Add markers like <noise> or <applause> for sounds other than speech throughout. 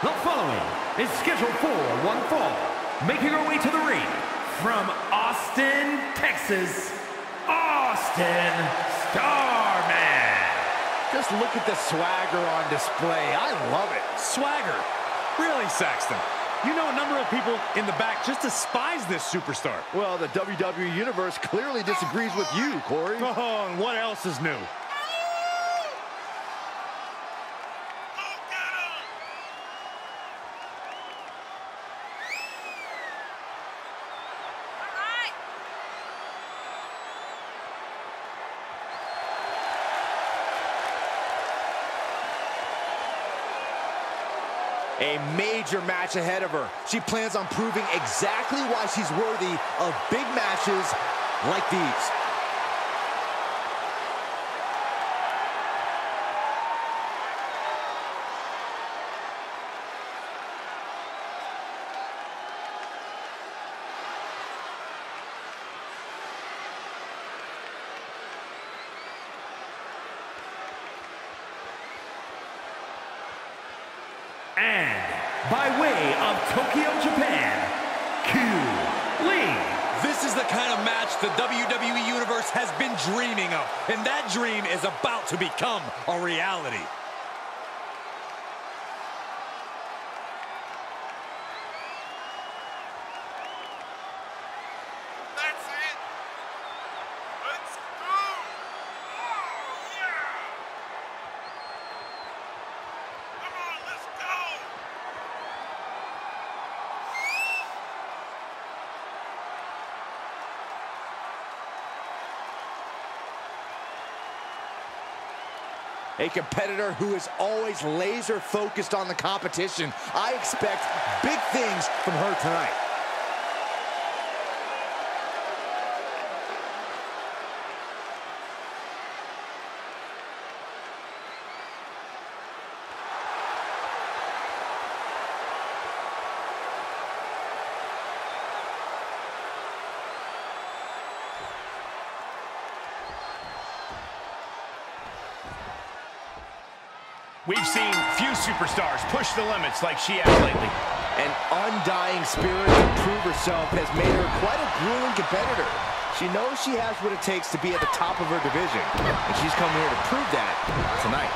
The following is scheduled for one fall, making her way to the ring from Austin, Texas, Austin Starman. Just look at the swagger on display. I love it. Swagger? Really, Saxton? You know a number of people in the back just despise this superstar. Well, the WWE Universe clearly disagrees with you, Corey. Oh, and what else is new? A major match ahead of her. She plans on proving exactly why she's worthy of big matches like these. And by way of Tokyo, Japan, Q Lee. This is the kind of match the WWE Universe has been dreaming of, and that dream is about to become a reality. That's it. Let's go. Oh, yeah. Come on, let's go. A competitor who is always laser focused on the competition. I expect big things from her tonight. We've seen few superstars push the limits like she has lately. An undying spirit to prove herself has made her quite a grueling competitor. She knows she has what it takes to be at the top of her division, and she's come here to prove that tonight.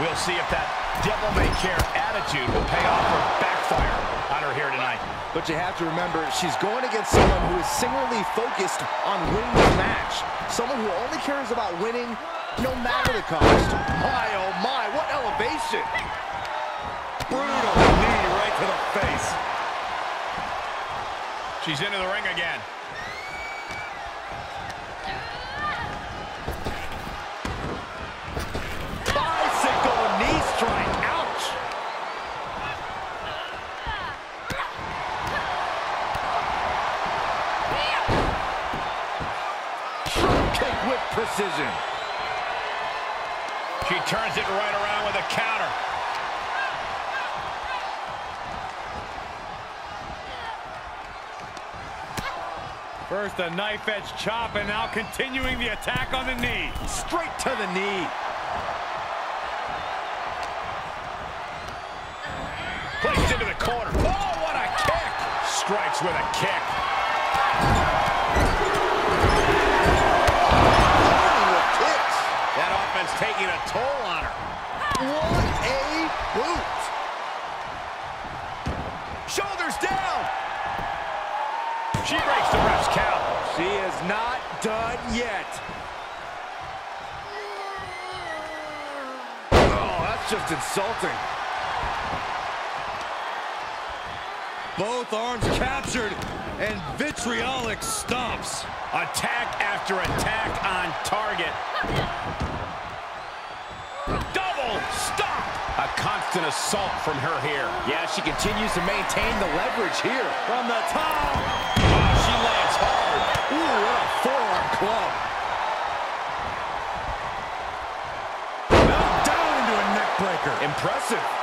We'll see if that devil-may-care attitude will pay off or backfire on her here tonight. But you have to remember, she's going against someone who is singularly focused on winning the match. Someone who only cares about winning no matter the cost. My, oh my, what elevation! Brutal knee right to the face. She's into the ring again. Bicycle knee strike, ouch! Drop kick with precision. She turns it right around with a counter. First a knife edge chop and now continuing the attack on the knee. Straight to the knee. Placed into the corner. Oh, what a kick! Strikes with a kick. And vitriolic stomps. Attack after attack on target. Double stomp! A constant assault from her here. Yeah, she continues to maintain the leverage here. From the top. Oh, she lands hard. Ooh, what a forearm club. Down into a neck breaker. Impressive.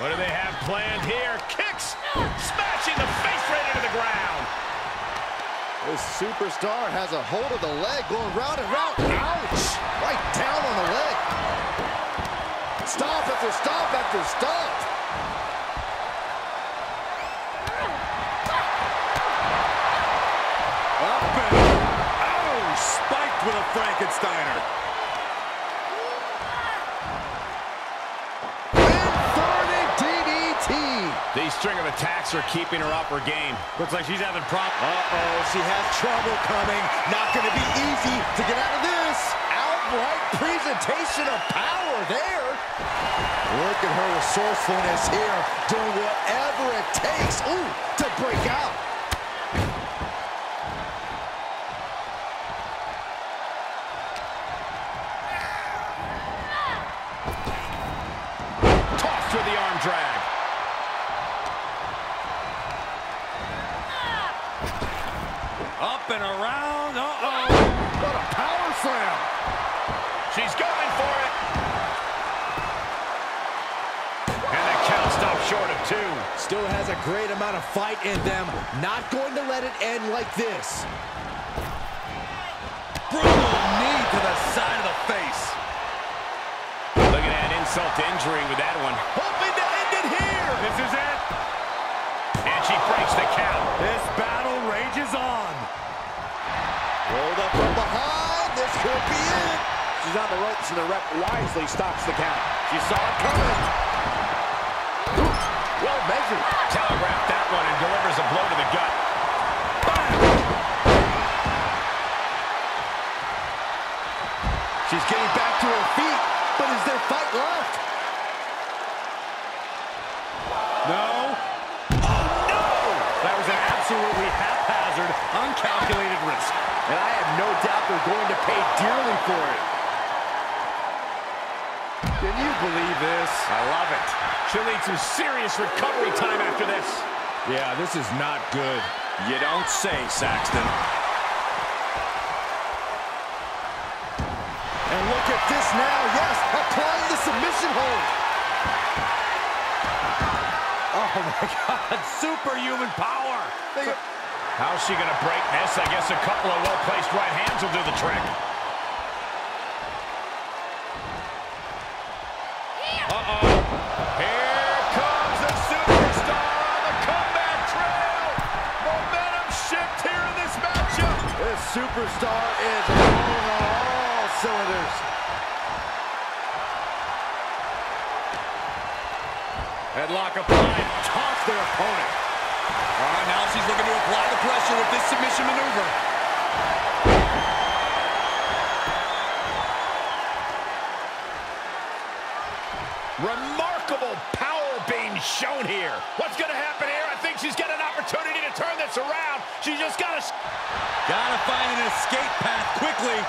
What do they have planned here? Kicks! Smashing the face right into the ground. This superstar has a hold of the leg going round and round. Ouch! Right down on the leg. Stop after stop after stop. Up and... Oh, spiked with a Frankensteiner. String of attacks are keeping her off her game. Looks like she's having problems. Uh-oh, she has trouble coming. Not going to be easy to get out of this. Outright presentation of power there. Look at her resourcefulness here, doing whatever it takes, ooh, to break out. Tossed with the arm drag. Up and around. Uh-oh. What a power slam. She's going for it. And the count stopped short of two. Still has a great amount of fight in them. Not going to let it end like this. Brutal knee to the side of the face. Look at that insult to injury with that one. Hoping to end it here. This is it. And she breaks the count. This battle rages on. Up from behind. This could be it. She's on the ropes, and the rep wisely stops the count. She saw it coming. Well measured. Telegraphed that one and delivers a blow to the gut. She's getting back to her feet, but is there fight left? No. Oh, no! That was an absolutely haphazard, uncalculated risk. And I have no doubt they're going to pay dearly for it. Can you believe this? I love it. She'll need some serious recovery time after this. Yeah, this is not good. You don't say, Saxton. And look at this now. Yes, applying the submission hold. Oh, my <laughs> God. Superhuman power. How's she going to break this? I guess a couple of well-placed right hands will do the trick. Uh-oh. Here comes the superstar on the comeback trail. Momentum shift here in this matchup. This superstar is rolling on all cylinders. Headlock applied. Toss their opponent. All right, now she's looking to apply the pressure with this submission maneuver. Remarkable power being shown here. What's going to happen here? I think she's got an opportunity to turn this around. She just got to... Gotta find an escape path quickly.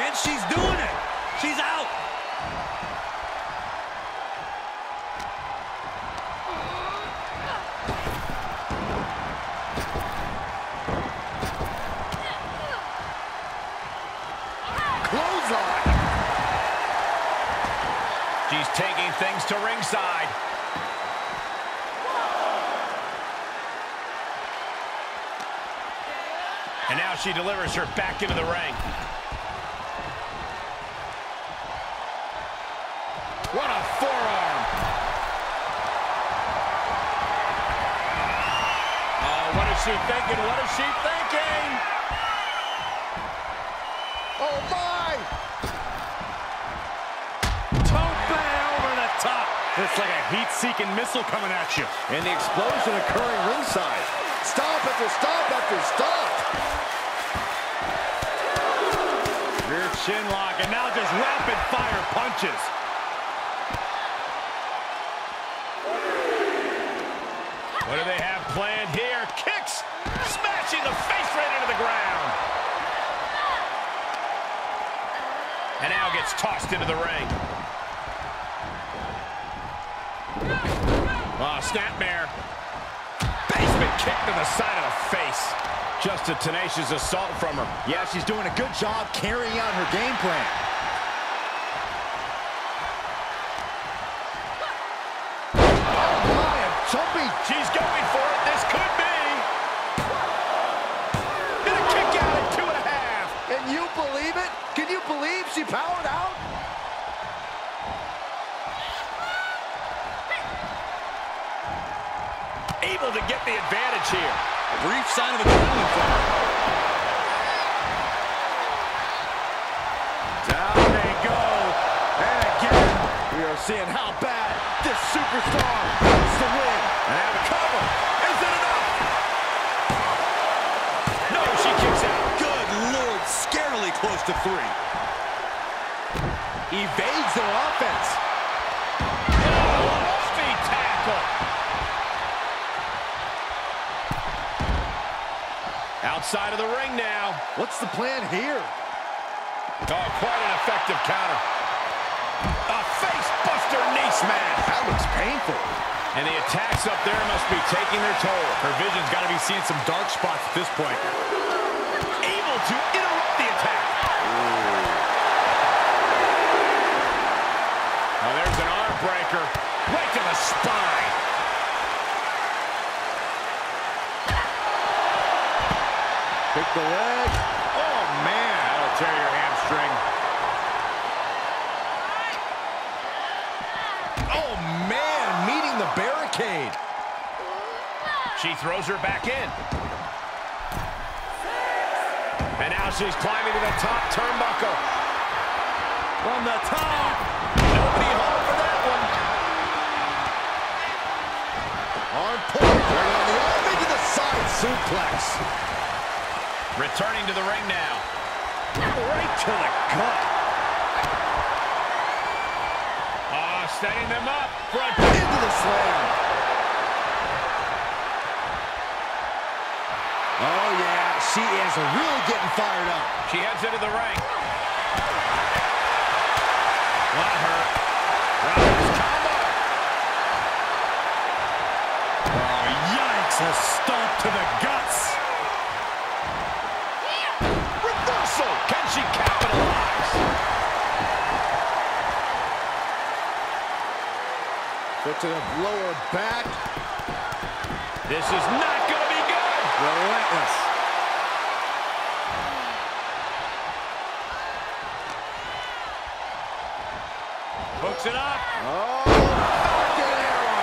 And she's doing it. She's out. To ringside. And now she delivers her back into the ring. What a forearm. Oh, what is she thinking? What is she thinking? It's like a heat-seeking missile coming at you. And the explosion occurring ringside. Stop after stop after stop. Rear chin lock, and now just rapid-fire punches. What do they have planned here? Kicks! Smashing the face right into the ground. And now gets tossed into the ring. Snapmare. Basement kick to the side of the face. Just a tenacious assault from her. Yeah, she's doing a good job carrying out her game plan. Oh, my, jumping. She's going for it. This could be. And a kick out at two and a half. And you believe it? Can you believe she powered out? Able to get the advantage here. A brief sign of adrenaline flare. Down they go. And again, we are seeing how bad this superstar wants to win. And a cover. Is it enough? No, she kicks out. Good lord, scarily close to three. Evades their offense. Outside of the ring now. What's the plan here? Oh, quite an effective counter. A face buster knee smash. That looks painful. And the attacks up there must be taking their toll. Her vision's got to be seeing some dark spots at this point. Able to interrupt the attack. Oh, there's an arm breaker. Right to the spine. Pick the leg. Oh, man. That'll tear your hamstring. Oh, man, meeting the barricade. She throws her back in. And now she's climbing to the top turnbuckle. From the top. Nobody home for that one. Arm pulled. Right on the arm into the side suplex. Returning to the ring now. Right to the gut. Ah, setting them up. Front. Into the slam. Oh, yeah. She is really getting fired up. She heads into the ring. That hurt. Roberts combo. Oh, yikes. A stomp to the guts. To the lower back. This is not going to be good. Relentless. Hooks it up. Oh, Arrow.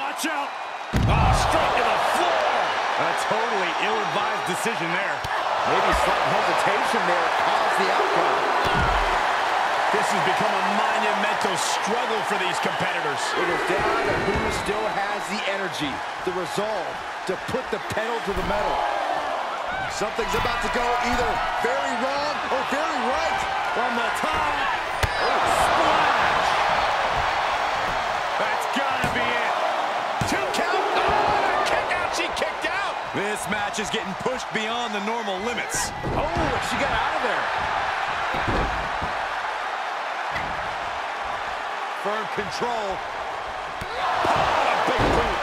Watch out. Ah, straight to the floor. A totally ill-advised decision there. Maybe slight hesitation there caused the outcome. This has become a monumental struggle for these competitors. It is down to who still has the energy, the resolve to put the pedal to the metal. Something's about to go either very wrong or very right. From the top. Oh, splash. This match is getting pushed beyond the normal limits. Oh, she got out of there. Firm control. Oh, a big boot.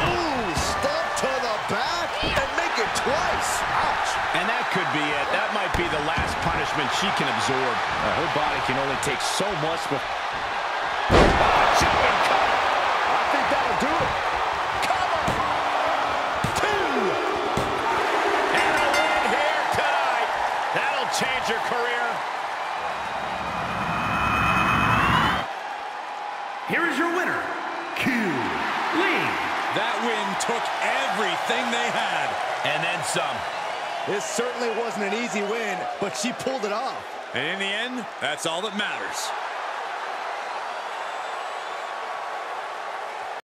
Ooh, stomp to the back and make it twice. Ouch. And that could be it. That might be the last punishment she can absorb. Uh, her body can only take so much but That'll change her career. Here is your winner, Q Lee. that win took everything they had. And then some. This certainly wasn't an easy win, but she pulled it off. And in the end, that's all that matters.